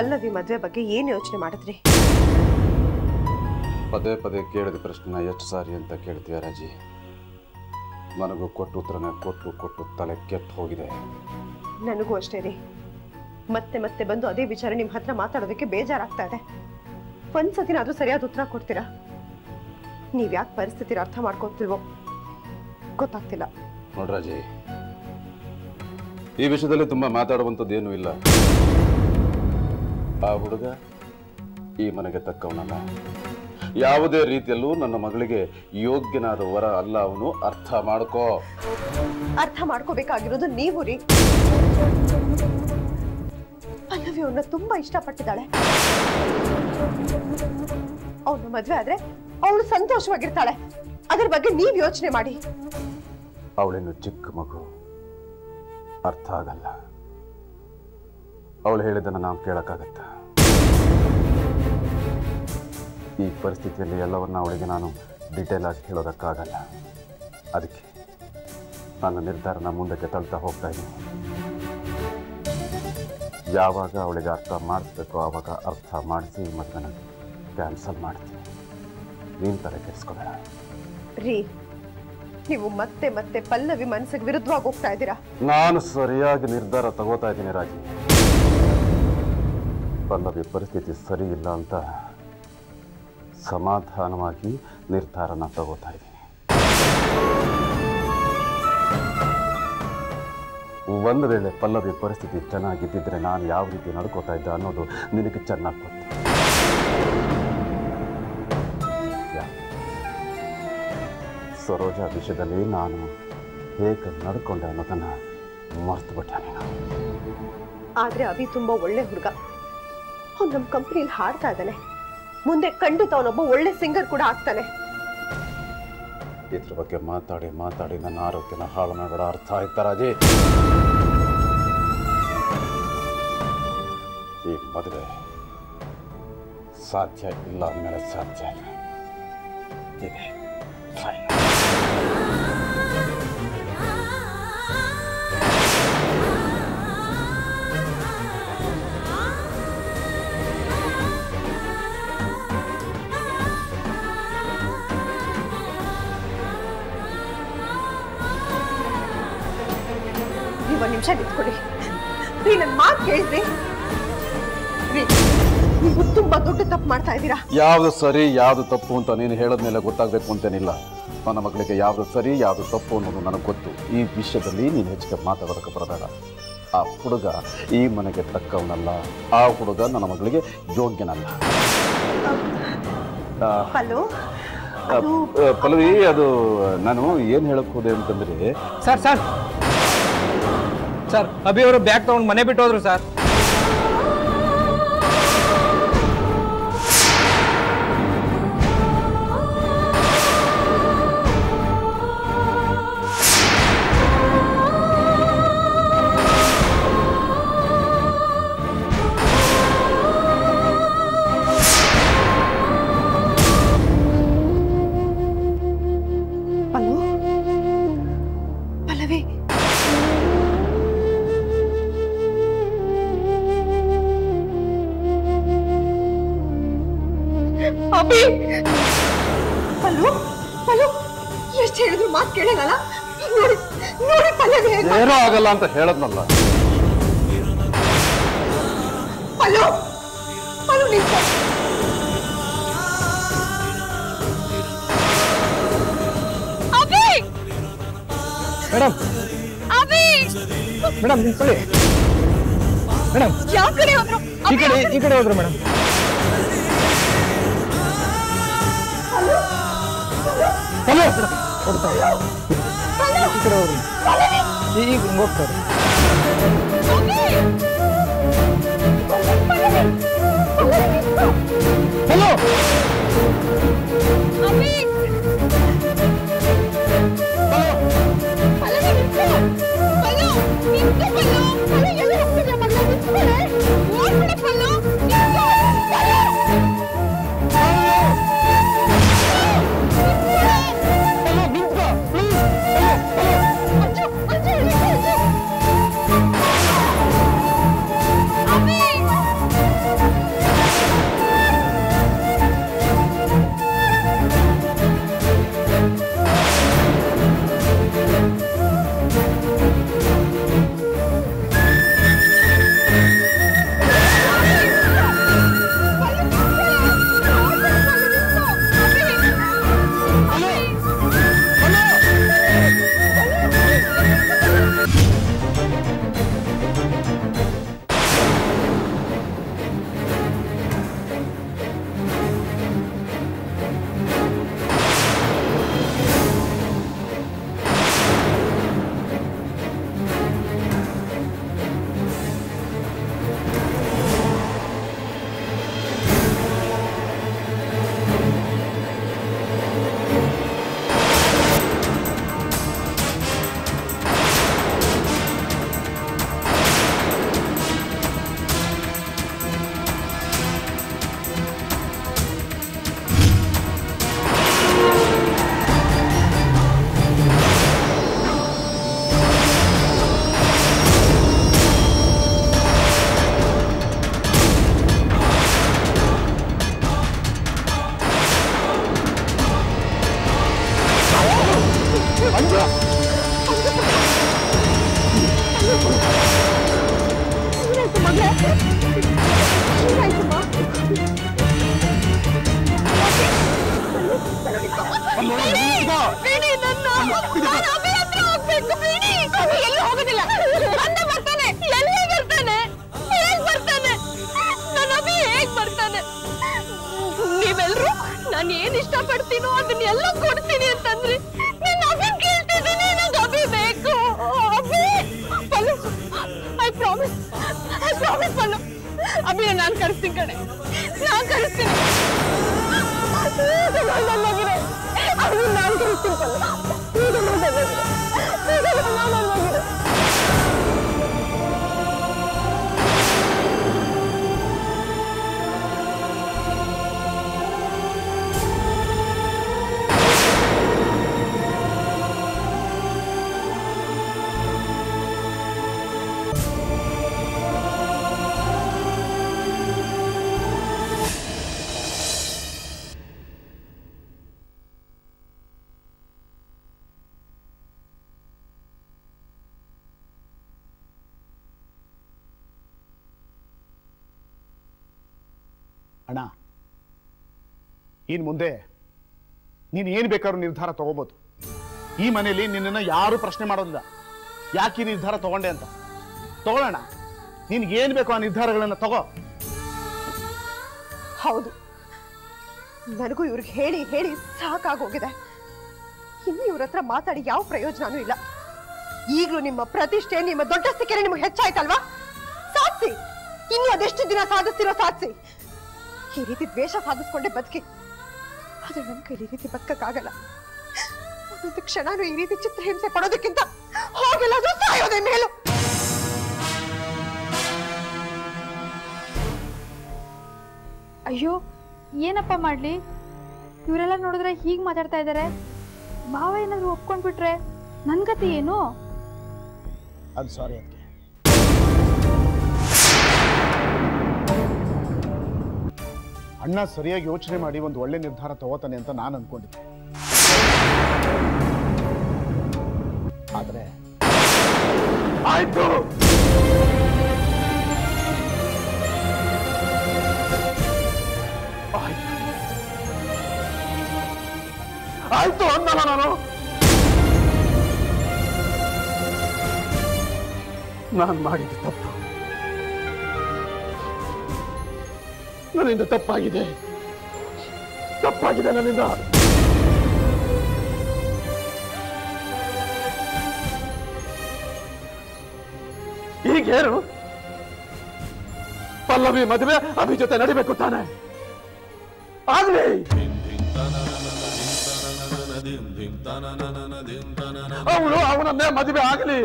ಪಲ್ಲವಿ ಮದುವೆ ಬಗ್ಗೆ ಏನು ಯೋಚನೆ ಮಾಡಿದ್ರಿ? ಪದೇ ಪದೇ ಕೇಳಿದ ಪ್ರಶ್ನೆನ ಎಷ್ಟು ಸಾರಿ ಅಂತ ಕೇಳ್ತೀಯ ರಾಜಿ? ನನಗೂ ಕೊಟ್ಟು ಉತ್ತರನ ಕೊಟ್ಟು ಕೊಟ್ಟು ತಲೆ ಕೆಟ್ಟು ಹೋಗಿದೆ. ನನಗೂ ಅಷ್ಟೇ ರೀ. ಮತ್ತೆ ಮತ್ತೆ ಬಂದು ಅದೇ ವಿಚಾರ ನಿಮ್ಮ ಹತ್ರ ಮಾತಾಡೋದಕ್ಕೆ ಬೇಜಾರಾಗ್ತಾ ಇದೆ. ಒಂದ್ಸತಿನಾದ್ರೂ ಸರಿಯಾದ ಉತ್ತರ ಕೊಡ್ತೀರಾ? ನೀವ್ ಯಾಕೆ ಪರಿಸ್ಥಿತಿನ ಅರ್ಥ ಮಾಡ್ಕೊತಿಲ್ವೋ? ಗೊತ್ತಾಗ್ತಿಲ್ಲ. ನೋಡ್ರಾಜಿ ಈ ವಿಷಯದಲ್ಲಿ ತುಂಬಾ ಮಾತಾಡುವಂಥದ್ದು ಏನೂ ಇಲ್ಲ. ಆ ಹುಡುಗ ಈ ಮನೆಗೆ ತಕ್ಕವನಲ್ಲ. ಯಾವುದೇ ರೀತಿಯಲ್ಲೂ ನನ್ನ ಮಗಳಿಗೆ ಯೋಗ್ಯನಾದ ವರ ಅಲ್ಲ ಅವನು. ಅರ್ಥ ಮಾಡ್ಕೋ. ಅರ್ಥ ಮಾಡ್ಕೋಬೇಕಾಗಿರೋದು ನೀವು ರೀ. ಪಲ್ಲವಿ ಅವನ್ನ ತುಂಬಾ ಇಷ್ಟಪಟ್ಟಿದ್ದಾಳೆ. ಅವನ ಮದ್ವೆ ಆದ್ರೆ ಅವಳು ಸಂತೋಷವಾಗಿರ್ತಾಳೆ. ಅದ್ರ ಬಗ್ಗೆ ನೀವ್ ಯೋಚನೆ ಮಾಡಿ. ಅವಳೇನು ಚಿಕ್ಕ ಮಗು. ಅರ್ಥ ಆಗಲ್ಲ. ಅವಳು ಹೇಳಿದ್ದನ್ನು ನಾವು ಕೇಳೋಕ್ಕಾಗತ್ತೆ? ಈ ಪರಿಸ್ಥಿತಿಯಲ್ಲಿ ಎಲ್ಲವನ್ನ ಅವಳಿಗೆ ನಾನು ಡೀಟೇಲ್ ಆಗಿ ಹೇಳೋದಕ್ಕಾಗಲ್ಲ. ಅದಕ್ಕೆ ನನ್ನ ನಿರ್ಧಾರನ ಮುಂದಕ್ಕೆ ತಳ್ತಾ ಹೋಗ್ತಾ ಇದ್ದೀನಿ. ಯಾವಾಗ ಅವಳಿಗೆ ಅರ್ಥ ಮಾಡಿಸ್ಬೇಕು ಆವಾಗ ಅರ್ಥ ಮಾಡಿಸಿ ಮತ್ತು ನಾನು ಕ್ಯಾನ್ಸಲ್ ಮಾಡ್ತೀನಿ. ನೀನು ತಲೆ ಕೆಡಿಸ್ಕೊಳ್ಳ ರೀ ನೀವು ಮತ್ತೆ ಮತ್ತೆ ಪಲ್ಲವಿ ಮನಸ್ಸಿಗೆ ವಿರುದ್ಧವಾಗಿ ಹೋಗ್ತಾ ಇದ್ದೀರಾ? ನಾನು ಸರಿಯಾಗಿ ನಿರ್ಧಾರ ತಗೋತಾ ಇದ್ದೀನಿ ರಾಜಿ. ಪಲ್ಲವಿ ಪರಿಸ್ಥಿತಿ ಸರಿ ಇಲ್ಲ ಅಂತ ಸಮಾಧಾನವಾಗಿ ನಿರ್ಧಾರನ ತಗೋತಾ ಇದ್ದೀನಿ. ಒಂದು ವೇಳೆ ಪಲ್ಲವಿ ಪರಿಸ್ಥಿತಿ ಚೆನ್ನಾಗಿದ್ದಿದ್ರೆ ನಾನು ಯಾವ ರೀತಿ ನಡ್ಕೋತಾ ಇದ್ದೆ ಅನ್ನೋದು ನಿನಗೆ ಚೆನ್ನಾಗಿ ಗೊತ್ತು. ಸರೋಜಾ ವಿಷಯದಲ್ಲಿ ನಾನು ಹೇಗೆ ನಡ್ಕೊಂಡೆ ಅನ್ನೋದನ್ನ ಮರ್ತು ಬಿಟ್ಟೆ ನೀನು. ಆದ್ರೆ ಅಭಿ ತುಂಬಾ ಒಳ್ಳೆ ಹುಡುಗ. ಅವ್ನು ನಮ್ಮ ಕಂಪ್ನಿಲಿ ಹಾಡ್ತಾ ಇದ್ದಾನೆ. ಮುಂದೆ ಖಂಡಿತ ಅವನೊಬ್ಬ ಒಳ್ಳೆ ಸಿಂಗರ್ ಕೂಡ ಆಗ್ತಾನೆ. ಇದ್ರ ಬಗ್ಗೆ ಮಾತಾಡಿ ಮಾತಾಡಿ, ನನ್ನ ಆರೋಗ್ಯನ ಹಾಳು ಮಾಡಬೇಡ. ಅರ್ಥ ಆಯ್ತಾ ರಾಜಿ? ಈ ಮದುವೆ. ಸಾಧ್ಯ ಇಲ್ಲ ಅಂದಮೇಲೆ ಸಾಧ್ಯ ಇದೆ. ನಿಮಿಷ ನಿಂತ್ಕೊಳ್ಳಿ. ರೀ ನನ್ನ ಮಾತು ಕೇಳಿದ್ರಿ ರೀ ನೀವು ತುಂಬಾ ದೊಡ್ಡ ತಪ್ಪು ಮಾಡ್ತಾ ಇದ್ದೀರಾ? ಯಾವುದು ಸರಿ ಯಾವುದು ತಪ್ಪು ಅಂತ ನೀನು ಹೇಳದ ಮೇಲೆ ಗೊತ್ತಾಗಬೇಕು ಅಂತೇನಿಲ್ಲ. ನನ್ನ ಮಗಳಿಗೆ ಯಾವುದು ಸರಿ ಯಾವುದು ತಪ್ಪು ಅನ್ನೋದು ನನಗೆ ಗೊತ್ತು. ಈ ವಿಷಯದಲ್ಲಿ ನೀನು ಹೆಚ್ಚಿಗೆ ಮಾತಾಡೋದಕ್ಕೆ ಬರಬೇಡ. ಆ ಹುಡುಗ ಈ ಮನೆಗೆ ತಕ್ಕವನಲ್ಲ. ಆ ಹುಡುಗ ನನ್ನ ಮಗಳಿಗೆ ಯೋಗ್ಯನಲ್ಲ. ಹಲೋ ಪಲ್ಲವಿ ಅದು ನಾನು ಏನು ಹೇಳಕ್ ಹೋದೆ ಅಂತಂದ್ರೆ ಸರ್ ಸರ್ ಸರ್ ಅಭಿ ಅವರು ಬ್ಯಾಗ್ ತಗೊಂಡು ಮನೆ ಬಿಟ್ಟು ಹೋದ್ರು ಸರ್. ಅಭಿ ಹಲೋ ಹಲೋ ಎಷ್ಟು ಹೇಳಿದ್ರು ಮಾತು ಕೇಳಲ್ಲ ನೋಡಿ ನೋಡಿ ಪಲ್ಲವಿ ಹೇಗೆ ಏನೂ ಆಗಲ್ಲ ಅಂತ ಹೇಳದ್ನಲ್ಲ. ಹಲೋ ಹಲೋ ನಿಂತು. ಅಭಿ! ಮೇಡಮ್. ಅಭಿ! ಮೇಡಮ್ ನಿಂತ್ಕೊಳ್ಳಿ. ಮೇಡಮ್. ಯಾವ ಕಡೆ ಹೋದ್ರು? ಈ ಕಡೆ ಈ ಕಡೆ ಹೋದ್ರು ಮೇಡಮ್. ಹಲೋ ಕೊಡ್ತಾ ಈ ಕಡೆ ಹೋದ್ರು ಈ- ಈಗ ನಾನು ಏನ್ ಇಷ್ಟಪಡ್ತೀನೋ ಅದನ್ನೆಲ್ಲ ಕೊಡ್ತೀನಿ ಅಂತಂದ್ರೆ ನಿನ್ನ ಅಭಿ ಕೇಳ್ತಿದ್ದೀನಿ ನಂಗೆ ಅಭಿ ಬೇಕು. Abhi, Pallu. I promise I promise Pallu. Abhi, ನಾನು ಕರೆಸ್ತೀನಿ ಕಡೆ ನಾನು ಕರೆಸ್ತೀನಿ. ನಾನು ಕರೆಸ್ತೀನಿ ಪಲ್ಲು. ಈಗ ನನ್ನ ಇನ್ನು ಮುಂದೆ ನೀನು ಏನು ಬೇಕಾದ್ರೂ ನಿರ್ಧಾರ ತಗೋಬೋದು. ಈ ಮನೆಯಲ್ಲಿ ನಿನ್ನನ್ನು ಯಾರೂ ಪ್ರಶ್ನೆ ಮಾಡೋದಿಲ್ಲ. ಯಾಕೆ ನಿರ್ಧಾರ ತಗೊಂಡೆ ಅಂತ? ತಗೊಳ್ಳೋಣ. ನಿನ್ಗೆ ಏನು ಬೇಕೋ ಆ ನಿರ್ಧಾರಗಳನ್ನು ತಗೋ. ಹೌದು. ನನಗೂ ಇವ್ರಿಗೆ ಹೇಳಿ ಹೇಳಿ ಸಾಕಾಗೋಗಿದೆ. ಇನ್ನು ಇವ್ರ ಹತ್ರ ಮಾತಾಡಿ ಯಾವ ಪ್ರಯೋಜನನೂ ಇಲ್ಲ. ಈಗಲೂ ನಿಮ್ಮ ಪ್ರತಿಷ್ಠೆ, ನಿಮ್ಮ ದೊಡ್ಡಸ್ತಿಕೆರೆ ನಿಮಗೆ ಹೆಚ್ಚಾಯ್ತಲ್ವಾ? ಸಾಧಿಸಿ. ಇನ್ನು ಅದೆಷ್ಟು ದಿನ ಸಾಧಿಸ್ತಿರೋ ಸಾಧಿಸಿ. ಈ ರೀತಿ ದ್ವೇಷ ಸಾಧಿಸ್ಕೊಂಡೆ ಬದುಕಿ. ಆದ್ರೆ ನಮ್ ಕೈಲಿ ಈ ರೀತಿ ಬದುಕಕ್ಕಾಗಲ್ಲ ಒಂದೊಂದು ಕ್ಷಣನೂ ಈ ರೀತಿ ಚಿತ್ರಹಿಂಸೆ ಪಡೋದಕ್ಕಿಂತ ಹೋಗೆಲ್ಲಾದ್ರೂ ಸಾಯೋದೇ ಮೇಲು. ಅಯ್ಯೋ ಏನಪ್ಪ ಮಾಡ್ಲಿ? ಇವರೆಲ್ಲ ನೋಡಿದ್ರೆ ಹೀಗೆ ಮಾತಾಡ್ತಾ ಇದ್ದಾರೆ ಭಾವ ಏನಾದ್ರು ಒಪ್ಕೊಂಡ್ಬಿಟ್ರೆ ನನ್ ಗತಿ ಏನು? ಅದು ಸಾರಿ ಅಣ್ಣ ಸರಿಯಾಗಿ ಯೋಚನೆ ಮಾಡಿ ಒಂದು ಒಳ್ಳೆ ನಿರ್ಧಾರ ತಗೋತಾನೆ ಅಂತ ನಾನು ಅನ್ಕೊಂಡಿದ್ದೆ. ಆದ್ರೆ ಆಯ್ತು. ಆಯ್ತು. ಅಂದಲ್ಲ ನಾನು. ನಾನು ಮಾಡಿದ ತಪ್ಪು. ನನ್ನಿಂದ ತಪ್ಪಾಗಿದೆ. ತಪ್ಪಾಗಿದೆ ನನ್ನಿಂದ. ಈಗೇನು ಪಲ್ಲವಿ ಮದುವೆ ಅಭಿ ಜೊತೆ ನಡಿಬೇಕು ತಾನೆ. ಆಗ್ಲಿ. ಅವಳು ಅವನನ್ನೇ ಮದುವೆ ಆಗಲಿ.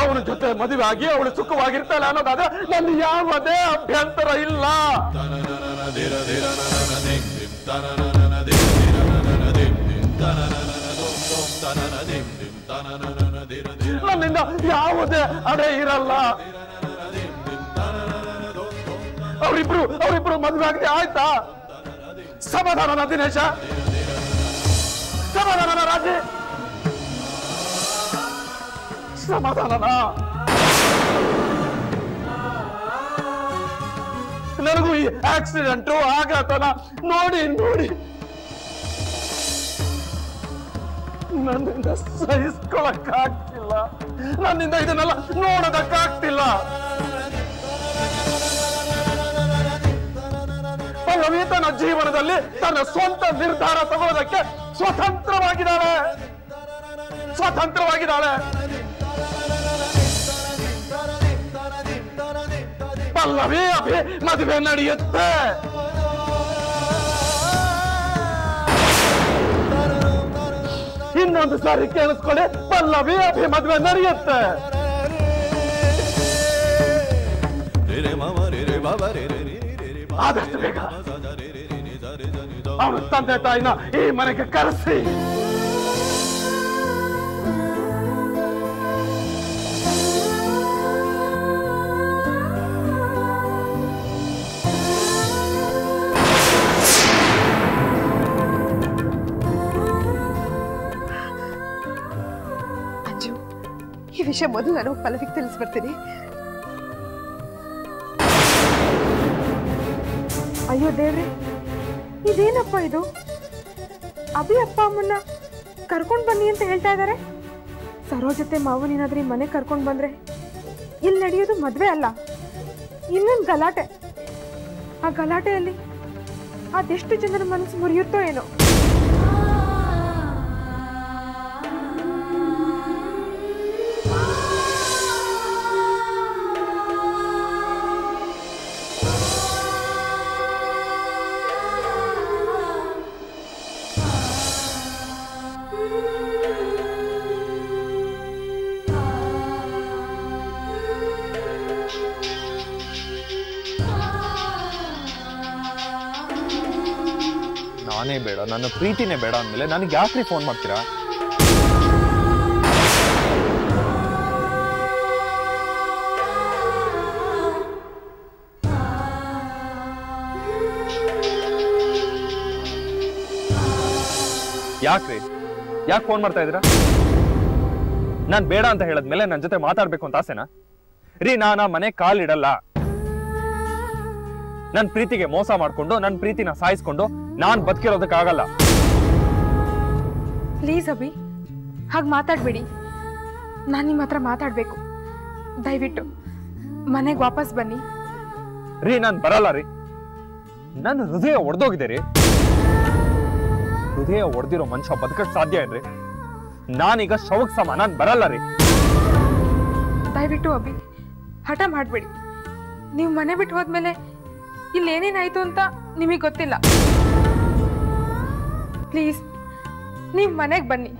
ಅವನ ಜೊತೆ ಮದುವೆ ಆಗಿ ಅವಳು ಸುಖವಾಗಿರ್ತಾಳೆ ಅನ್ನೋದಾದ್ರೆ ನನ್ನ ಯಾವುದೇ ಅಭ್ಯಂತರ ಇಲ್ಲ. ನನ್ನಿಂದ ಯಾವುದೇ ಅಡೆ ಇರಲ್ಲ. ಅವರಿಬ್ರು ಅವರಿಬ್ರು ಮದುವೆ ಆಗಿದೆ, ಆಯ್ತಾ? ಸಮಾಧಾನನ ದಿನೇಶ. ಸಮಾಧಾನನ ರಾಜಿ. ಸಮಾಧಾನನ ನನಗೂ ಈ ಆಕ್ಸಿಡೆಂಟು ಆಘಾತನ ನೋಡಿ ನೋಡಿ. ನನ್ನಿಂದ ಸಹಿಸ್ಕೊಳಕ್ಕಾಗ್ತಿಲ್ಲ. ನನ್ನಿಂದ ಇದನ್ನೆಲ್ಲ ನೋಡೋದಕ್ಕಾಗ್ತಿಲ್ಲ. ಪಲ್ಲವಿ ತನ್ನ ಜೀವನದಲ್ಲಿ ತನ್ನ ಸ್ವಂತ ನಿರ್ಧಾರ ತಗೊಳ್ಳೋದಕ್ಕೆ ಸ್ವತಂತ್ರವಾಗಿದ್ದಾಳೆ. ಸ್ವತಂತ್ರವಾಗಿದ್ದಾಳೆ. ಪಲ್ಲವಿ ಅಭಿ ಮದುವೆ ನಡೆಯುತ್ತೆ ಇನ್ನೊಂದು ಸಾರಿ ಕೇಳಿಸ್ಕೊಳ್ಳಿ ಪಲ್ಲವಿ ಅಭಿ ಮದುವೆ ನಡೆಯುತ್ತೆ ಆದಷ್ಟು ಬೇಗ ಅವನ ತಂದೆ ತಾಯಿನ ಈ ಮನೆಗೆ ಕರೆಸಿ ವಿಷಯ ಮೊದಲು ನಾನು ಪಲ್ಲವಿಗೆ ತಿಳಿಸ್ಬರ್ತೀನಿ ಅಯ್ಯೋ ದೇವ್ರಿ, ಇದೇನಪ್ಪ ಇದು? ಅಭಿ ಅಪ್ಪ ಅಮ್ಮನ್ನ ಕರ್ಕೊಂಡು ಬನ್ನಿ ಅಂತ ಹೇಳ್ತಾ ಇದ್ದಾರೆ ಸರೋ ಜೊತೆ ಮಾವನೇನಾದ್ರೂ ಈ ಮನೆ ಕರ್ಕೊಂಡು ಬಂದ್ರೆ ಇಲ್ಲಿ ನಡೆಯೋದು ಮದ್ವೆ ಅಲ್ಲ, ಇನ್ನೊಂದು ಗಲಾಟೆ. ಆ ಗಲಾಟೆಯಲ್ಲಿ ಅದೆಷ್ಟು ಜನರ ಮನಸ್ಸು ಮುರಿಯುತ್ತೋ ಏನೋ. ನನ್ನ ಪ್ರೀತಿನೇ ಬೇಡ ಅಂದಮೇಲೆ ನನಗೆ ಯಾಕ್ರಿ ಫೋನ್ ಮಾಡ್ತೀರಾ? ಯಾಕ್ರಿ? ಯಾಕೆ ಫೋನ್ ಮಾಡ್ತಾ ಇದ್ದೀರಾ? ನಾನು ಬೇಡ ಅಂತ ಹೇಳದ್ಮೇಲೆ ನನ್ನ ಜೊತೆ ಮಾತಾಡ್ಬೇಕು ಅಂತ ಆಸೆನಾ? ರೀ ನಾನು ಮನೆ ಕಾಲಿಡಲ್ಲ ನನ್ನ ಪ್ರೀತಿಗೆ ಮೋಸ ಮಾಡ್ಕೊಂಡು ನನ್ನ ಪ್ರೀತಿನ ಸಾಯಿಸ್ಕೊಂಡು ನಾನ್ ಬದುಕಿರೋದಕ್ಕಾಗಲ್ಲ. ಪ್ಲೀಸ್ ಅಭಿ ಹಾಗೆ ಮಾತಾಡಬೇಡಿ. ನಾನು ನಿಮ್ಮ ಹತ್ರ ಮಾತಾಡಬೇಕು. ದಯವಿಟ್ಟು ಮನೆಗೆ ವಾಪಸ್ ಬನ್ನಿ. ರೀ ನಾನ್ ಬರಲ್ಲ ರೀ. ನನ್ನ ಹೃದಯ ಒಡೆದೋಗಿದೆ ರೀ. ಹೃದಯ ಒಡೆದಿರೋ ಮನುಷ್ಯ ಬದುಕಕ್ ಸಾಧ್ಯ ಏನ್ರಿ? ನಾನೀಗ ಶವಕ್ ಸಮ ನಾನ್ ಬರಲ್ಲ ರೀ. ದಯವಿಟ್ಟು ಅಭಿ ಹಠ ಮಾಡಬೇಡಿ. ನೀವು ಮನೆ ಬಿಟ್ಟು ಹೋದ್ಮೇಲೆ ಇಲ್ಲಿ ಏನೇನಾಯ್ತು ಅಂತ ನಿಮಗೆ ಗೊತ್ತಿಲ್ಲ. ಪ್ಲೀಸ್ ನೀವು ಮನೆಗೆ ಬನ್ನಿ.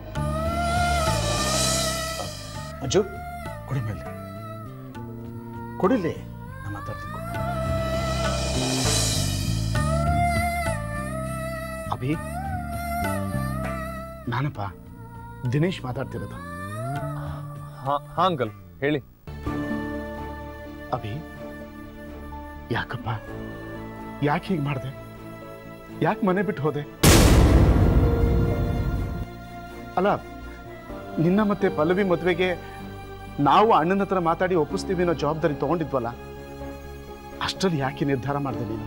ಅಜ್ಜು ಕೊಡಿ ಮೇಲೆ ಕೊಡಿಲಿ ನಮ್ಮ ಮಾತಾಡ್ತೀನಿ. ಅಭಿ ನಾನಪ್ಪ ದಿನೇಶ್ ಮಾತಾಡ್ತಿರೋದು. ಹಾ ಹಾ ಅಂಕಲ್ ಹೇಳಿ. ಅಭಿ ಯಾಕಪ್ಪ? ಯಾಕೆ ಹೀಗೆ ಮಾಡಿದೆ? ಯಾಕೆ ಮನೆ ಬಿಟ್ಟು ಹೋದೆ? ಅಲ್ಲ, ನಿನ್ನ ಮತ್ತೆ ಪಲ್ಲವಿ ಮದುವೆಗೆ ನಾವು ಅಣ್ಣನ ಹತ್ರ ಮಾತಾಡಿ ಒಪ್ಪಿಸ್ತೀವಿ ಅನ್ನೋ ಜವಾಬ್ದಾರಿ ತಗೊಂಡಿದ್ವಲ್ಲ, ಅಷ್ಟರಲ್ಲಿ ಯಾಕೆ ನಿರ್ಧಾರ ಮಾಡಿದೆ ನೀನು?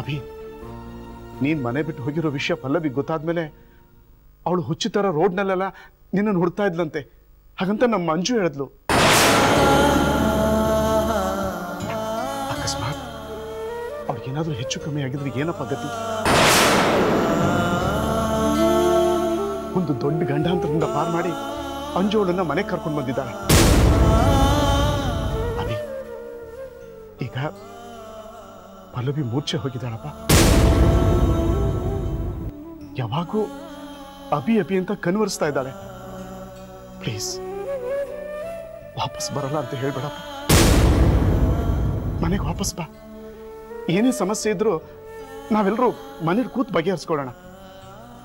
ಅಭಿ, ನೀನ್ ಮನೆ ಬಿಟ್ಟು ಹೋಗಿರೋ ವಿಷಯ ಪಲ್ಲವಿ ಗೊತ್ತಾದ್ಮೇಲೆ ಅವಳು ಹುಚ್ಚು ಥರ ರೋಡ್ನಲ್ಲೆಲ್ಲ ನಿನ್ನನ್ನು ಹುಡ್ತಾ ಇದ್ಲಂತೆ. ಹಾಗಂತ ನಮ್ಮ ಮಂಜು ಹೇಳಿದ್ಲು. ಅವ್ರಿಗೇನಾದ್ರೂ ಹೆಚ್ಚು ಕಮ್ಮಿ ಆಗಿದ್ರೆ ಏನಪ್ಪ ಗತಿ? ಒಂದು ದೊಡ್ಡ ಗಂಡಾಂತರದಿಂದ ಪಾರ್ ಮಾಡಿ ಅಂಜೋಳನ್ನ ಮನೆಗೆ ಕರ್ಕೊಂಡು ಬಂದಿದ್ದಾರೆ ಅದೇ, ಈಗ ಪಲ್ಲವಿ ಮೂರ್ಛೆ ಹೋಗಿದ್ದಾಳಪ್ಪ. ಯಾವಾಗೂ ಅಭಿ ಅಭಿ ಅಂತ ಕನ್ವರ್ಸ್ತಾ ಇದ್ದಾಳೆ. ಪ್ಲೀಸ್ ವಾಪಸ್ ಬರಲ್ಲ ಅಂತ ಹೇಳ್ಬೇಡಪ್ಪ. ಮನೆಗೆ ವಾಪಸ್ ಬಾ. ಏನೇ ಸಮಸ್ಯೆ ಇದ್ರೂ ನಾವೆಲ್ಲರೂ ಮನೇಲಿ ಕೂತ್ ಬಗೆಹರಿಸ್ಕೊಳ್ಳೋಣ.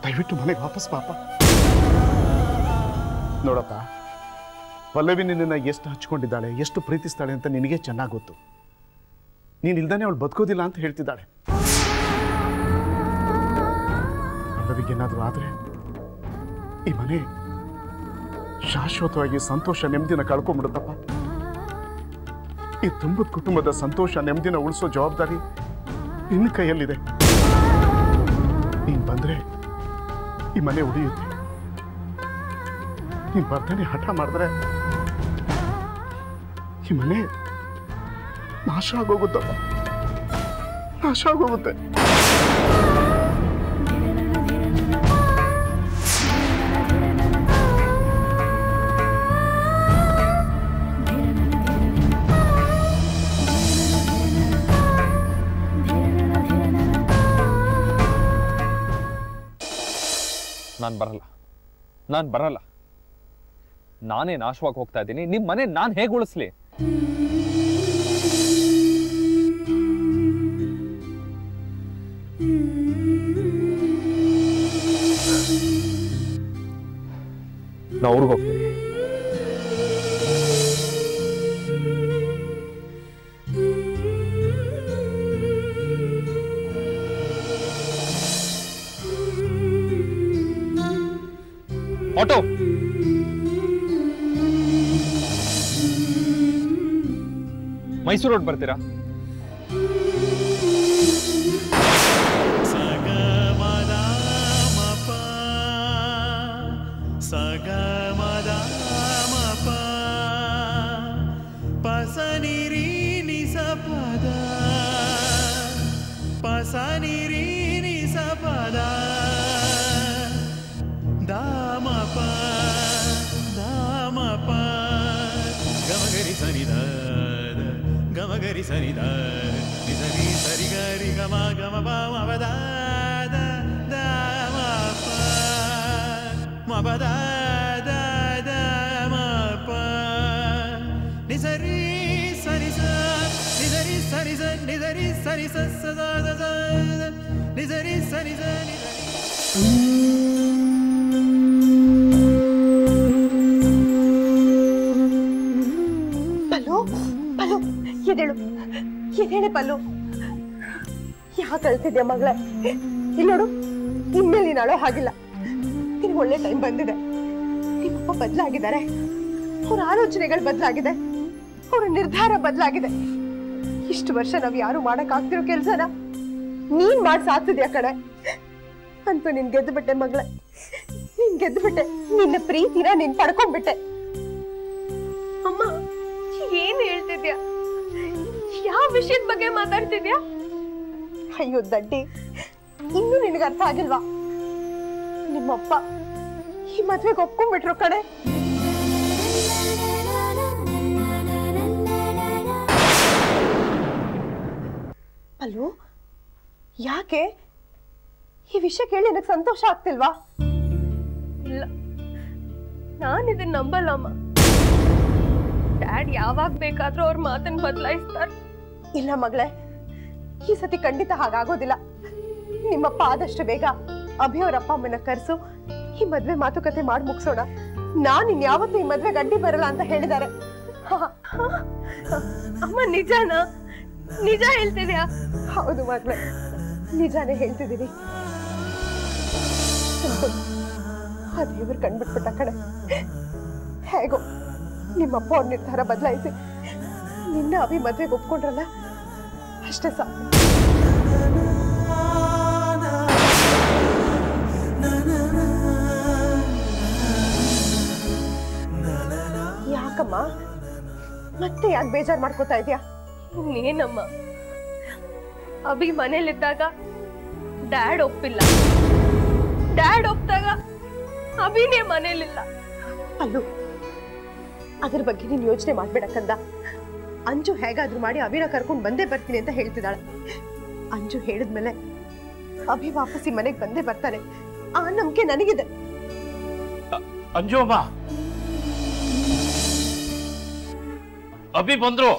ದಯವಿಟ್ಟು ಮನೆಗೆ ವಾಪಸ್ ಪಾಪ ನೋಡಪ್ಪ, ಪಲ್ಲವಿ ನಿನ್ನ ಎಷ್ಟು ಹಚ್ಕೊಂಡಿದ್ದಾಳೆ, ಎಷ್ಟು ಪ್ರೀತಿಸ್ತಾಳೆ ಅಂತ ನಿನಗೆ ಚೆನ್ನಾಗಿ ಗೊತ್ತು. ನೀನು ಇಲ್ದಾನೆ ಅವಳು ಬದುಕೋದಿಲ್ಲ ಅಂತ ಹೇಳ್ತಿದ್ದಾಳೆ. ಏನಾದರೂ ಆದರೆ ಈ ಮನೆ ಶಾಶ್ವತವಾಗಿ ಸಂತೋಷ, ನೆಮ್ಮದಿನ ಕಳ್ಕೊಂಡ್ಬಿಡುತ್ತಪ್ಪ ಈ ತುಂಬದ ಕುಟುಂಬದ ಸಂತೋಷ ನೆಮ್ಮದಿನ ಉಳಿಸೋ ಜವಾಬ್ದಾರಿ ನಿನ್ನ ಕೈಯಲ್ಲಿದೆ. ನೀನ್ ಬಂದ್ರೆ ಈ ಮನೆ ಉಳಿಯುತ್ತೆ. ನೀನ್ ಬರ್ತಾನೆ, ಹಠ ಮಾಡಿದ್ರೆ ಈ ಮನೆ ನಾಶ ಆಗೋಗುತ್ತಪ್ಪ ನಾಶ ಆಗೋಗುತ್ತೆ. ನಾನು ಬರಲ್ಲ. ನಾನು ಬರಲ್ಲ. ನಾನೇ ನಾಶವಾಗಿ ಹೋಗ್ತಾ ಇದ್ದೀನಿ. ನಿಮ್ಮ ಮನೆ ನಾನು ಹೇಗೆ ಉಳಿಸ್ಲಿ? ನಾ ಊರಿಗೆ ಆಟೋ ಮೈಸೂರು ರೋಡ್ ಬರ್ತೀರಾ? గమగరి సనిద గమగరి సనిద నిసరి సరి గరి గమ గమ పద దామప మపద దామప నిసరి సరి స నిసరి సరి స నిసరి సరి స స ద ద ద ద. నిసరి సరి ಎದೇಳು ಎದೇಳೆ ಪಲ್ಲು. ಯಾಕೆ ಅಳ್ತಿದ್ಯಾ ಮಗಳ? ಇಲ್ಲಿ ನೋಡು ಇನ್ಮೇಲೆ ನೀನು ಅಳೋ ಹಾಗಿಲ್ಲ. ನಿನ್ ಒಳ್ಳೆ ಟೈಮ್ ಬಂದಿದೆ. ನಿಮ್ಮಪ್ಪ ಬದಲಾಗಿದ್ದಾರೆ. ಅವ್ರ ಆಲೋಚನೆಗಳು ಬದಲಾಗಿದೆ. ಅವ್ರ ನಿರ್ಧಾರ ಬದಲಾಗಿದೆ. ಇಷ್ಟು ವರ್ಷ ನಾವ್ ಯಾರು ಮಾಡಕ್ ಆಗ್ತಿರೋ ಕೆಲ್ಸನ ನೀನ್ ಮಾಡ್ ಸಾಕ್ತಿದ್ಯಾ ಕಡೆ ಅಂತೂ ನಿನ್ ಗೆದ್ದು ಬಿಟ್ಟೆ ಮಗಳ. ನಿನ್ ಗೆದ್ದು ಬಿಟ್ಟೆ ನಿನ್ನ ಪ್ರೀತಿನ ನೀನ್ ಪಡ್ಕೊಂಡ್ಬಿಟ್ಟೆ. ವಿಷಯದ ಬಗ್ಗೆ ಮಾತಾಡ್ತಿದ್ಯಾ? ಅಯ್ಯೋ ದಡ್ಡಿ ಇನ್ನೂ ನಿನಗೆ ಅರ್ಥ ಆಗಿಲ್ವಾ? ನಿಮ್ಮಪ್ಪ ಈ ಮದ್ವೆಗೆ ಒಪ್ಕೊಂಡ್ಬಿಟ್ರು ಕಡೆ ಅಲ್ಲೋ ಯಾಕೆ? ಈ ವಿಷಯ ಕೇಳಿ ನನಗೆ ಸಂತೋಷ ಆಗ್ತಿಲ್ವಾ? ಇಲ್ಲ. ನಾನು ಇದನ್ನ ನಂಬಲ್ಲ ಅಮ್ಮ. ಡ್ಯಾಡ್ ಯಾವಾಗ ಬೇಕಾದ್ರೂ ಅವ್ರ ಮಾತನ್ನ ಬದಲಾಯಿಸ್ತಾರೆ. ಇಲ್ಲ ಮಗಳೇ. ಈ ಸತಿ ಖಂಡಿತ ಹಾಗಾಗೋದಿಲ್ಲ. ನಿಮ್ಮಪ್ಪ ಆದಷ್ಟು ಬೇಗ ಅಭಿ ಅವ್ರ ಅಪ್ಪ ಅಮ್ಮನ ಕರೆಸು. ಈ ಮದ್ವೆ ಮಾತುಕತೆ ಮಾಡಿ ಮುಗಿಸೋಣ. ನಾನು ಇನ್ಯಾವತ್ತೂ ಈ ಮದ್ವೆ ಗಂಡಿ ಬರಲ್ಲ ಅಂತ ಹೇಳಿದ್ದಾರೆ. ಅಮ್ಮ, ನಿಜಾನ? ನಿಜ ಹೇಳ್ತಿದ್ಯಾ? ಹೌದು ಮಗಳೇ. ನಿಜಾನೇ ಹೇಳ್ತಿದ್ದೀನಿ ಆ ದೇವ್ರು ಕಂಡ್ಬಿಟ್ಬಿಟ್ಟ ಕಡೆ ಹೇಗೋ ನಿಮ್ಮಪ್ಪ ಅವ್ರ ನಿರ್ಧಾರ ಬದಲಾಯಿಸಿ. ನಿನ್ನ ಅಭಿ ಮದ್ವೆಗೆ ಒಪ್ಕೊಂಡ್ರಲ್ಲ? ಅಷ್ಟೇ ಸಾಕು. ಯಾಕಮ್ಮ? ಮತ್ತೆ ಯಾಕೆ ಬೇಜಾರು ಮಾಡ್ಕೋತಾ ಇದೀಯಾ ಇನ್ನೇನಮ್ಮ ಅಭಿ ಮನೇಲಿದ್ದಾಗ ಡ್ಯಾಡ್ ಒಪ್ಪಿಲ್ಲ. ಡ್ಯಾಡ್ ಒಪ್ಪಿದಾಗ ಅಭಿನೇ ಮನೇಲಿಲ್ಲ. ಅಲ್ಲೂ ಅದ್ರ ಬಗ್ಗೆ ನೀನ್ ಯೋಚನೆ ಮಾಡ್ಬೇಡ ಕಂದ. ಅಂಜು ಹೇಗಾದ್ರೂ ಮಾಡಿ ಅಭಿನ ಕರ್ಕೊಂಡು ಬಂದೇ ಬರ್ತೀನಿ ಅಂತ ಹೇಳ್ತಿದ್ದಾಳೆ. ಅಂಜು ಹೇಳಿದ್ಮೇಲೆ ಅಭಿ ವಾಪಸ್ಸಿ ಮನೆಗೆ ಬಂದೇ ಬರ್ತಾನೆ. ಆ ನಂಬಿಕೆ ನನಗಿದೆ. ಅಂಜು ಅಮ್ಮ. ಅಭಿ ಬಂದ್ರು.